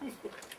Спасибо.